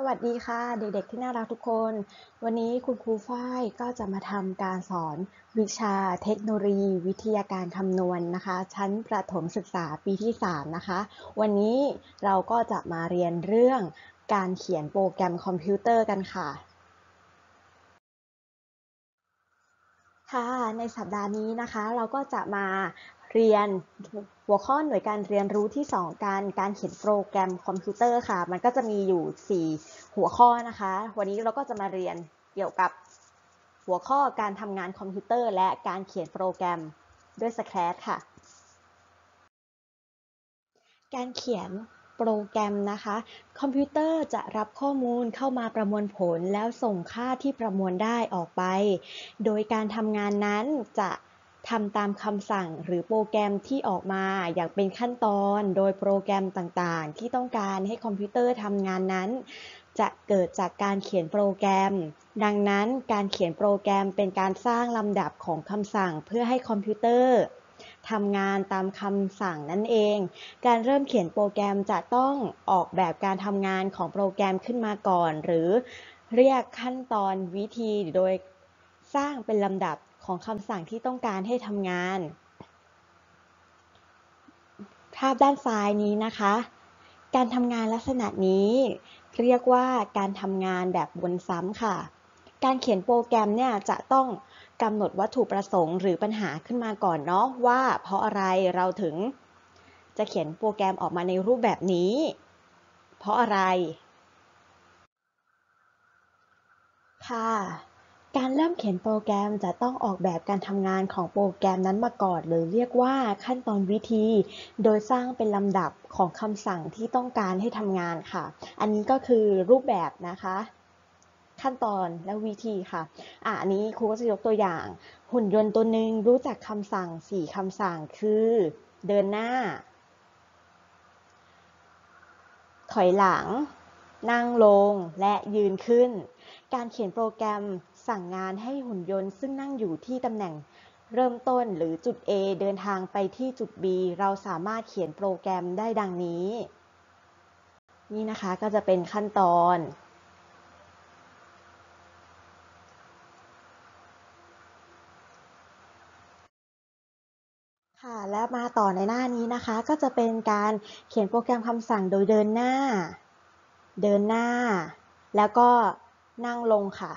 สวัสดีค่ะ เด็กๆที่น่ารักทุกคน วันนี้คุณครูฝ้ายก็จะมาทำการสอนวิชาเทคโนโลยี วิทยาการคำนวณนนะคะ ชั้นประถมศึกษาปีที่ 3 นะคะ วันนี้เราก็จะมาเรียนเรื่องการเขียนโปรแกรมคอมพิวเตอร์กันค่ะ ค่ะ ในสัปดาห์นี้นะคะ เราก็จะมา เรียนหัวข้อหน่วยการเรียนรู้ที่ 2 การการเขียนโปรแกรมคอมพิวเตอร์ค่ะ มันก็จะมีอยู่ 4 หัวข้อนะคะ วันนี้เราก็จะมาเรียนเกี่ยวกับหัวข้อการทำงานคอมพิวเตอร์ และการเขียนโปรแกรมด้วย Scratch ค่ะ การเขียนโปรแกรมนะคะ คอมพิวเตอร์จะรับข้อมูลเข้ามาประมวลผลแล้วส่งค่าที่ประมวลได้ออกไป โดยการทำงานนั้นจะ ทำตามคำสั่งหรือโปรแกรมที่ออกมาอย่างเป็นขั้นตอนโดยโปรแกรมต่างๆ ที่ต้องการให้คอมพิวเตอร์ทำงานนั้น จะเกิดจากการเขียนโปรแกรม ดังนั้นการเขียนโปรแกรมเป็นการสร้างลำดับของคำสั่งเพื่อให้คอมพิวเตอร์ทำงานตามคำสั่งนั่นเอง การเริ่มเขียนโปรแกรมจะต้องออกแบบการทำงานของโปรแกรมขึ้นมาก่อน หรือเรียกขั้นตอนวิธีโดยสร้างเป็นลำดับ ของคำสั่งที่ต้องการให้ทำงาน ภาพด้านซ้ายนี้นะคะ การทำงานลักษณะนี้เรียกว่าการทำงานแบบวนซ้ำค่ะ การเขียนโปรแกรมเนี่ยจะต้องกำหนดวัตถุประสงค์หรือปัญหาขึ้นมาก่อนเนาะว่า เพราะอะไรเราถึงจะเขียนโปรแกรมออกมาในรูปแบบนี้ เพราะอะไรค่ะ การเริ่มเขียนโปรแกรมจะต้องออกแบบการทำงานของโปรแกรมนั้นมาก่อน หรือเรียกว่าขั้นตอนวิธี โดยสร้างเป็นลำดับของคำสั่งที่ต้องการให้ทำงานค่ะ อันนี้ก็คือรูปแบบนะคะ ขั้นตอนและวิธีค่ะอะอันนี้ครูก็จะยกตัวอย่าง หุ่นยนต์ตัวหนึ่งรู้จักคำสั่ง 4คำสั่งคือ เดินหน้า ถอยหลัง นั่งลงและยืนขึ้นการเขียนโปรแกรม สั่งงานให้หุ่นยนต์ซึ่งนั่งอยู่ที่ตำแหน่งเริ่มต้นหรือจุด A เดินทางไปที่จุด B เราสามารถเขียนโปรแกรมได้ดังนี้ นี่นะคะก็จะเป็นขั้นตอน ค่ะและมาต่อในหน้านี้นะคะ ก็จะเป็นการเขียนโปรแกรมคำสั่งโดยเดินหน้า เดินหน้า แล้วก็นั่งลงค่ะ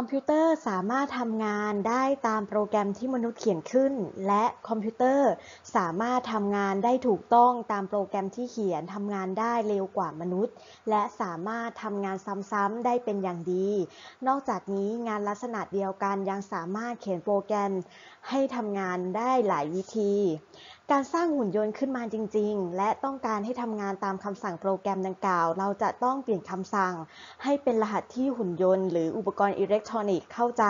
คอมพิวเตอร์สามารถทำงานได้ตามโปรแกรมที่มนุษย์เขียนขึ้น และคอมพิวเตอร์สามารถทำงานได้ถูกต้องตามโปรแกรมที่เขียนทำงานได้เร็วกว่ามนุษย์ และสามารถทำงานซ้ำๆได้เป็นอย่างดี นอกจากนี้งานลักษณะเดียวกันยังสามารถเขียนโปรแกรมให้ทำงานได้หลายวิธี การสร้างหุ่นยนต์ขึ้นมาจริง ๆ และต้องการให้ทำงานตามคำสั่งโปรแกรมดังกล่าว เราจะต้องเปลี่ยนคำสั่ง ให้เป็นรหัสที่หุ่นยนต์ หรืออุปกรณ์อิเล็กทรอนิกส์เข้าใจ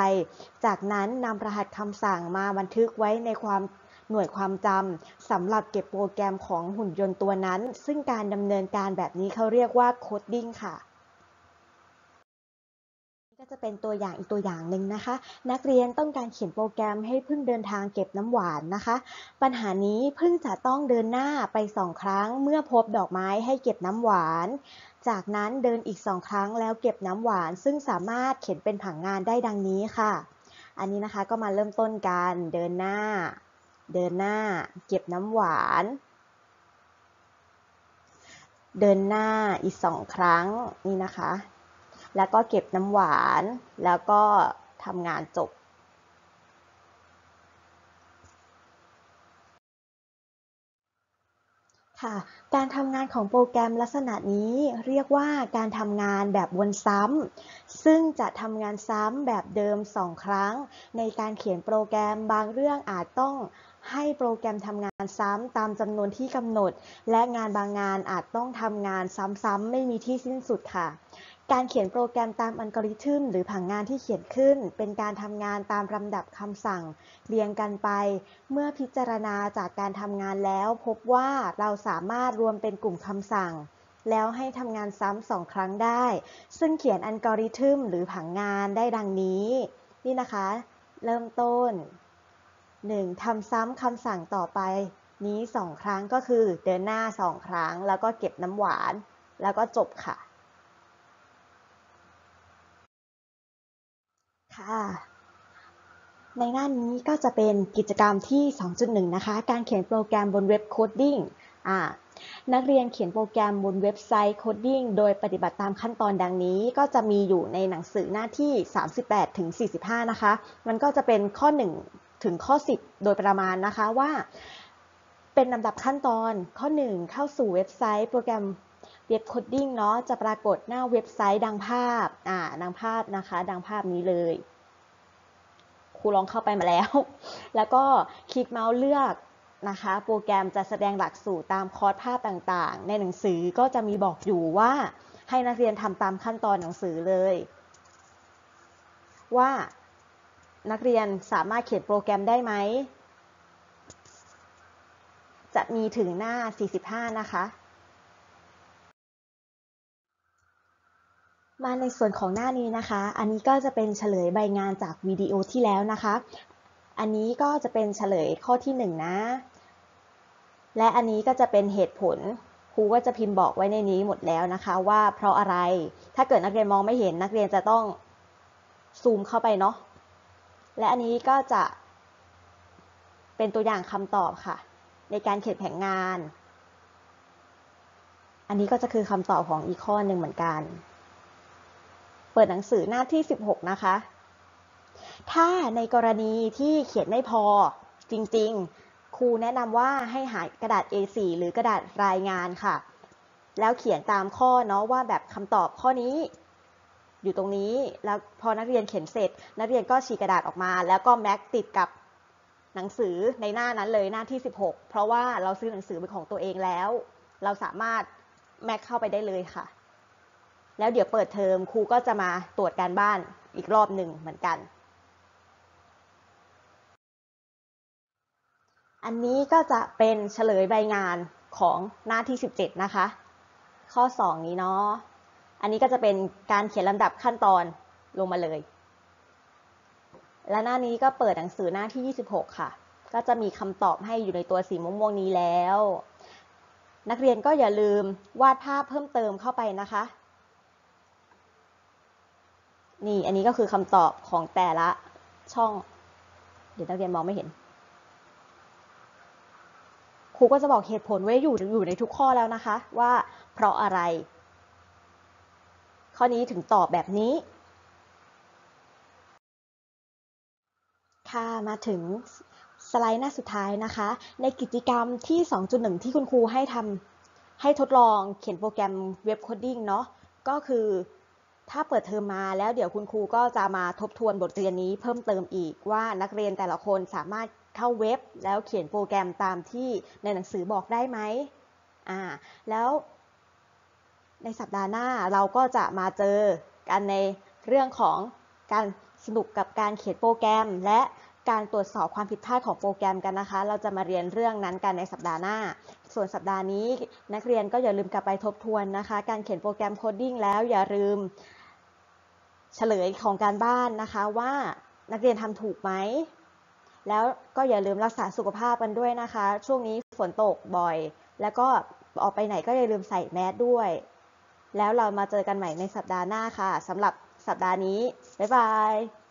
จากนั้นนำรหัสคำสั่งมาบันทึกไว้ในความหน่วยความจำสำหรับเก็บโปรแกรมของหุ่นยนต์ตัวนั้น ซึ่งการดำเนินการแบบนี้เขาเรียกว่า coding ค่ะ ก็จะเป็นตัวอย่างอีกตัวอย่างหนึ่งนะคะ นักเรียนต้องการเขียนโปรแกรมให้พึ่งเดินทางเก็บน้ำหวานนะคะ ปัญหานี้พึ่งจะต้องเดินหน้าไปสองครั้ง เมื่อพบดอกไม้ให้เก็บน้ำหวาน จากนั้นเดินอีกสองครั้งแล้วเก็บน้ำหวาน ซึ่งสามารถเขียนเป็นผังงานได้ดังนี้ค่ะ อันนี้นะคะก็มาเริ่มต้นกันเดินหน้า เดินหน้า เก็บน้ำหวาน เดินหน้าอีกสองครั้งนี่นะคะ แล้วก็เก็บน้ำหวาน แล้วก็ทำงานจบค่ะการทำงานของโปรแกรมลักษณะนี้เรียกว่าการทำงานแบบวนซ้ำ ซึ่งจะทำงานซ้ำแบบเดิมสองครั้ง ในการเขียนโปรแกรมบางเรื่องอาจต้องให้โปรแกรมทำงานซ้ำตามจำนวนที่กำหนด และงานบางงานอาจต้องทำงานซ้ำๆไม่มีที่สิ้นสุดค่ะ การเขียนโปรแกรมตามอัลกอริทึมหรือผังงานที่เขียนขึ้น เป็นการทำงานตามลำดับคำสั่ง เรียงกันไป เมื่อพิจารณาจากการทำงานแล้ว พบว่าเราสามารถรวมเป็นกลุ่มคำสั่ง แล้วให้ทำงานซ้ำสองครั้งได้ ซึ่งเขียนอัลกอริทึมหรือผังงานได้ดังนี้ นี่นะคะ เริ่มต้น 1. ทำซ้ำคำสั่งต่อไป นี้สองครั้งก็คือเดินหน้าสองครั้ง แล้วก็เก็บน้ำหวาน แล้วก็จบค่ะ ค่ะ ในหน้านี้ก็จะเป็นกิจกรรมที่ 2.1 นะคะ การเขียนโปรแกรมบนเว็บ coding อ่านักเรียนเขียนโปรแกรมบนเว็บไซต์ coding โดยปฏิบัติตามขั้นตอนดังนี้ ก็จะมีอยู่ในหนังสือหน้าที่ 38ถึง45 นะคะ มันก็จะเป็นข้อ 1 ถึงข้อ 10 โดยประมาณนะคะว่า เป็นลำดับขั้นตอนข้อ 1 เข้าสู่เว็บไซต์โปรแกรม เว็บ coding เนาะจะปรากฏหน้าเว็บไซต์ดังภาพอ่าดังภาพนะคะ ดังภาพนี้เลยครูลองเข้าไปมาแล้ว แล้วก็คลิกเมาส์เลือกนะคะ โปรแกรมจะแสดงหลักสูตรตามคอร์สภาพต่างๆ ในหนังสือก็จะมีบอกอยู่ว่าให้นักเรียนทำตามขั้นตอนหนังสือเลย ว่านักเรียนสามารถเขียนโปรแกรมได้ไหม จะมีถึงหน้า 45 นะคะ มาในส่วนของหน้านี้นะคะ อันนี้ก็จะเป็นเฉลยใบงานจากวิดีโอที่แล้วนะคะ อันนี้ก็จะเป็นเฉลยข้อที่1นะ และอันนี้ก็จะเป็นเหตุผลครูก็จะพิมพ์บอกไว้ในนี้หมดแล้วนะคะ ว่าเพราะอะไร ถ้าเกิดนักเรียนมองไม่เห็นนักเรียนจะต้องซูมเข้าไปเนาะ และอันนี้ก็จะเป็นตัวอย่างคำตอบค่ะ ในการเขียนแผนงาน อันนี้ก็จะคือคำตอบของอีกข้อหนึ่งเหมือนกัน เปิดหนังสือหน้าที่ 16 นะคะ ถ้าในกรณีที่เขียนไม่พอจริงๆ ครูแนะนำว่าให้หากระดาษ A4 หรือกระดาษรายงานค่ะ แล้วเขียนตามข้อเนาะว่าแบบคำตอบข้อนี้อยู่ตรงนี้ แล้วพอนักเรียนเขียนเสร็จ นักเรียนก็ฉีกกระดาษออกมา แล้วก็แม็กติดกับหนังสือในหน้านั้นเลยหน้าที่ 16 เพราะว่าเราซื้อหนังสือเป็นของตัวเองแล้ว เราสามารถแม็กเข้าไปได้เลยค่ะ แล้วเดี๋ยวเปิดเทอมครูก็จะมาตรวจการบ้านอีกรอบหนึ่งเหมือนกัน อันนี้ก็จะเป็นเฉลยใบงานของหน้าที่ 17 นะคะ ข้อ 2 นี้เนาะ อันนี้ก็จะเป็นการเขียนลำดับขั้นตอนลงมาเลย และหน้านี้ก็เปิดหนังสือหน้าที่ 26 ค่ะ ก็จะมีคำตอบให้อยู่ในตัวสีม่วงๆนี้แล้ว นักเรียนก็อย่าลืมวาดภาพเพิ่มเติมเข้าไปนะคะ นี่อันนี้ก็คือคำตอบของแต่ละช่อง เดี๋ยวนักเรียนมองไม่เห็น ครูก็จะบอกเหตุผลไว้อยู่อยู่ในทุกข้อแล้วนะคะ ว่าเพราะอะไร ข้อนี้ถึงตอบแบบนี้ ค่ะมาถึงสไลด์หน้าสุดท้ายนะคะ ในกิจกรรมที่ 2.1 ที่คุณครูให้ทำให้ทดลองเขียนโปรแกรมเว็บ coding เนาะก็คือ ถ้าเปิดเทอมมาแล้วเดี๋ยวคุณครูก็จะมาทบทวนบทเรียนนี้เพิ่มเติมอีกว่านักเรียนแต่ละคนสามารถเข้าเว็บ แล้วเขียนโปรแกรมตามที่ในหนังสือบอกได้ไหมอ่าแล้วในสัปดาห์หน้าเราก็จะมาเจอกันในเรื่องของการสนุกกับการเขียนโปรแกรมและ การตรวจสอบความผิดพลาดของโปรแกรมกันนะคะ เราจะมาเรียนเรื่องนั้นกันในสัปดาห์หน้า ส่วนสัปดาห์นี้นักเรียนก็อย่าลืมกลับไปทบทวนนะคะ การเขียนโปรแกรม coding แล้วอย่าลืมเฉลยของการบ้านนะคะว่านักเรียนทำถูกไหม แล้วก็อย่าลืมรักษาสุขภาพกันด้วยนะคะ ช่วงนี้ฝนตกบ่อย แล้วก็ออกไปไหนก็อย่าลืมใส่แมสด้วย แล้วเรามาเจอกันใหม่ในสัปดาห์หน้าค่ะสำหรับสัปดาห์นี้ บ๊ายบาย